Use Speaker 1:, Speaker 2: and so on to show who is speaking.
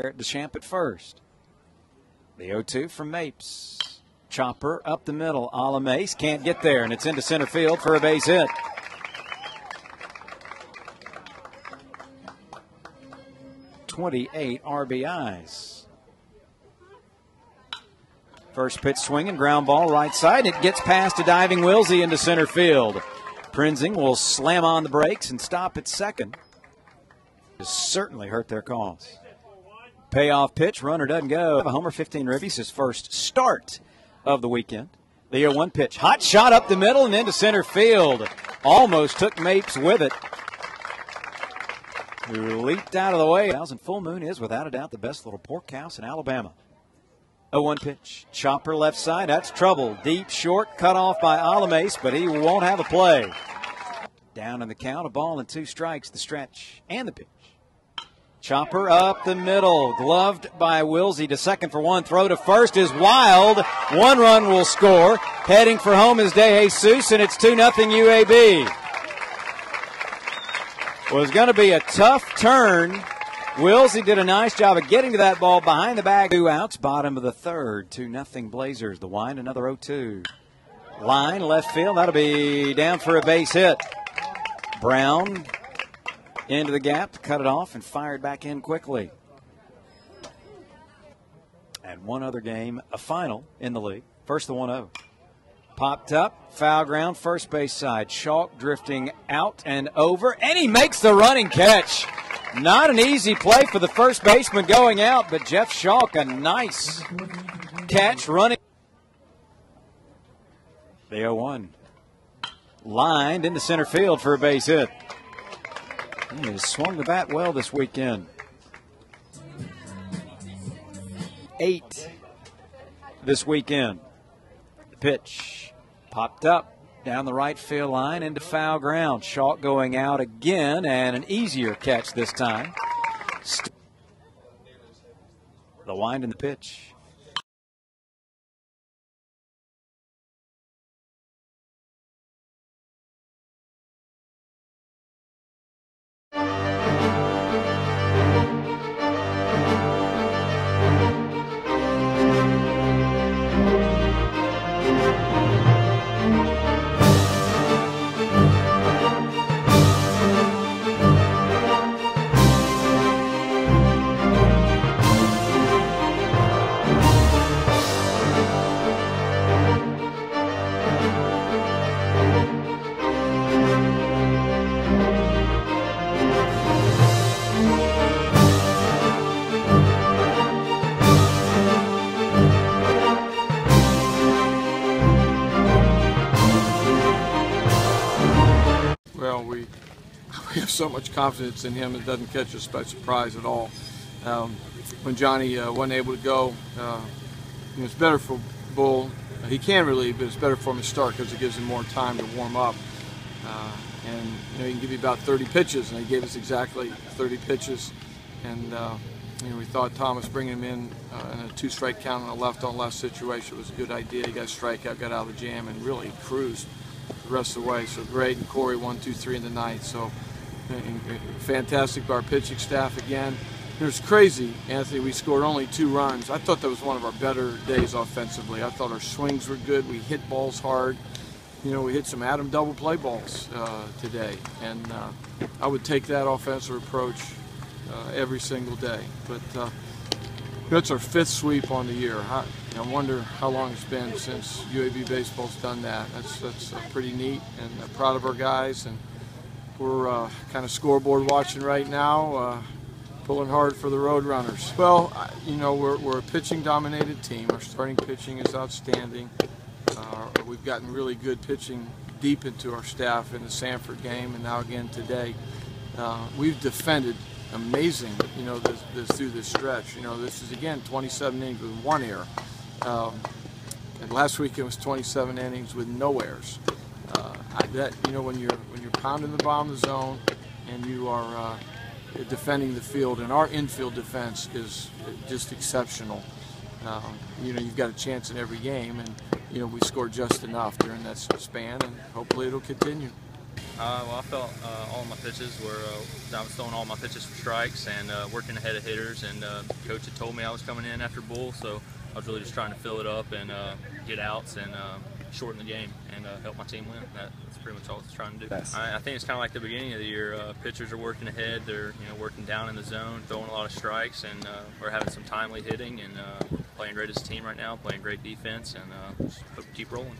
Speaker 1: Garrett Deschamps at first. The 0 2 from Mapes. Chopper up the middle. Alamace can't get there, and it's into center field for a base hit. Twenty-eight RBIs. First pitch swinging, ground ball right side. It gets past a diving Wilsey into center field. Prinzing will slam on the brakes and stop at second. Has certainly hurt their cause. Payoff pitch, runner doesn't go. A homer 15 ribbies, his first start of the weekend. The 0 1 pitch, hot shot up the middle and into center field. Almost took Mapes with it. Who leaped out of the way. Thousand Full Moon is without a doubt the best little pork house in Alabama. 0 1 pitch, chopper left side, that's trouble. Deep short, cut off by Alamace, but he won't have a play. Down in the count, a ball and two strikes, the stretch and the pitch. Chopper up the middle, gloved by Wilsey to second for one. Throw to first is wild. One run will score. Heading for home is De Jesus, and it's 2 0 UAB. Was going to be a tough turn. Wilsey did a nice job of getting to that ball behind the bag. Two outs, bottom of the third. 2 0 Blazers. The wind, another 0 2. Line, left field. That'll be down for a base hit. Brown into the gap, cut it off, and fired back in quickly. And one other game, a final in the league. First, the 1 0. Popped up, foul ground, first base side. Schalk drifting out and over, and he makes the running catch. Not an easy play for the first baseman going out, but Jeff Schalk, a nice catch running. The 0 1. Lined into center field for a base hit. He has swung the bat well this weekend. Eight this weekend. The pitch popped up down the right field line into foul ground. Schalk going out again, and an easier catch this time. The wind and the pitch.
Speaker 2: so much confidence in him, it doesn't catch us by surprise at all. Um, when Johnny uh, wasn't able to go, uh, you know, it's better for Bull. He can relieve, but it's better for him to start because it gives him more time to warm up. Uh, and you know, he can give you about 30 pitches, and he gave us exactly 30 pitches. And uh, you know, we thought Thomas bringing him in uh, in a two-strike count in a left-on-left situation was a good idea. He got a strikeout, got out of the jam, and really cruised the rest of the way. So great, and Corey one, two, three in the ninth. So fantastic by our pitching staff again. It was crazy, Anthony. We scored only two runs. I thought that was one of our better days offensively. I thought our swings were good. We hit balls hard. You know, we hit some Adam double play balls uh, today, and uh, I would take that offensive approach uh, every single day. But uh, that's our fifth sweep on the year. I, I, wonder how long it's been since UAB baseball's done that. That's that's uh, pretty neat, and proud of our guys and we're uh, kind of scoreboard watching right now, uh, pulling hard for the Roadrunners. Well, you know, we're, we're a pitching dominated team. Our starting pitching is outstanding. Uh, we've gotten really good pitching deep into our staff in the Samford game and now again today. Uh, we've defended amazing, you know, this, this, through this stretch. You know, this is again 27 innings with one error. Um, and last week it was 27 innings with no errors. Uh, that you know when you're when you're pounding the bottom of the zone and you are uh, defending the field, and our infield defense is just exceptional. Um, you know you've got a chance in every game, and you know we scored just enough during that span, and hopefully it'll continue.
Speaker 3: Uh, well, I felt uh, all my pitches were. Uh, I was throwing all my pitches for strikes and uh, working ahead of hitters. And uh, coach had told me I was coming in after Bull, so I was really just trying to fill it up and uh, get outs and uh, shorten the game and uh, help my team win. That, that's pretty much all I was trying to do. I, I think it's kind of like the beginning of the year. Uh, pitchers are working ahead. They're you know working down in the zone, throwing a lot of strikes, and uh, we're having some timely hitting and uh, playing great as a team right now. Playing great defense and uh, just hope to keep rolling.